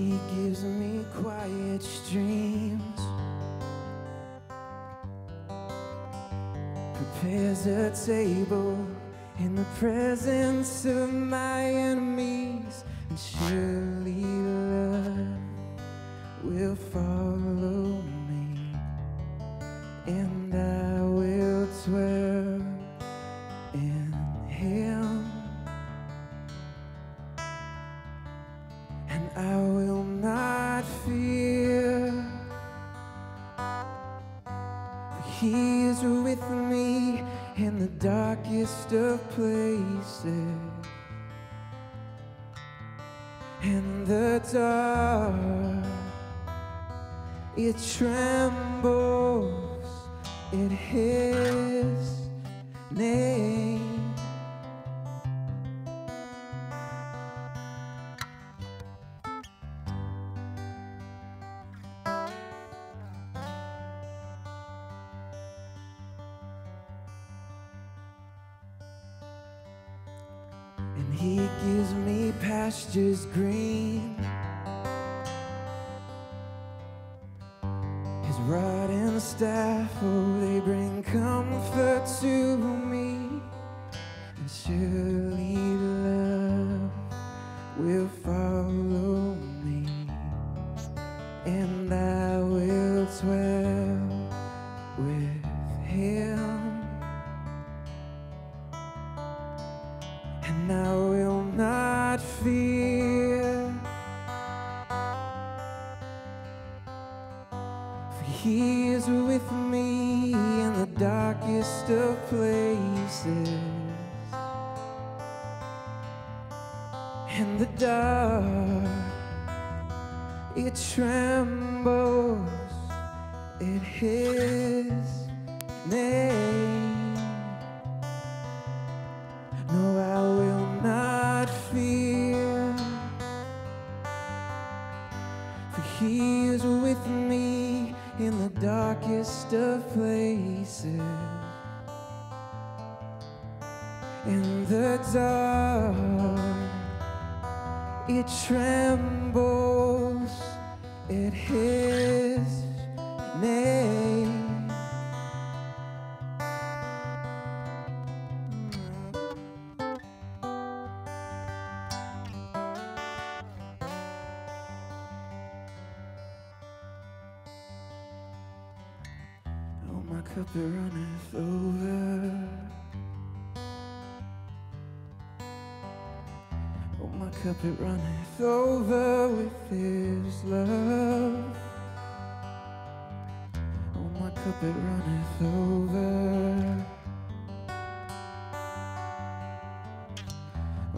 he gives me quiet streams. Prepares a table in the presence of my enemies, and surely love will follow He is with me in the darkest of places. In the dark, it trembles at His name. And he gives me pastures green. His rod and staff, oh, they bring comfort to me, and surely love will follow me, and I will dwell I will not fear. For he is with me in the darkest of places. In the dark, it trembles at his name. For He is with me in the darkest of places. In the dark, it trembles at His name. My cup it runneth over. Oh, my cup it runneth over with His love. Oh, my cup it runneth over.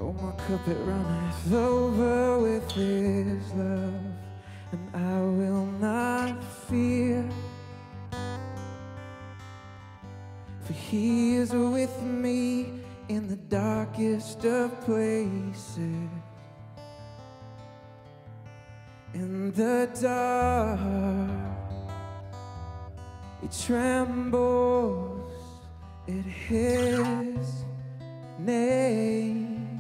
Oh, my cup it runneth over with His love, and I will not fear. For he is with me in the darkest of places. In the dark, it trembles at his name.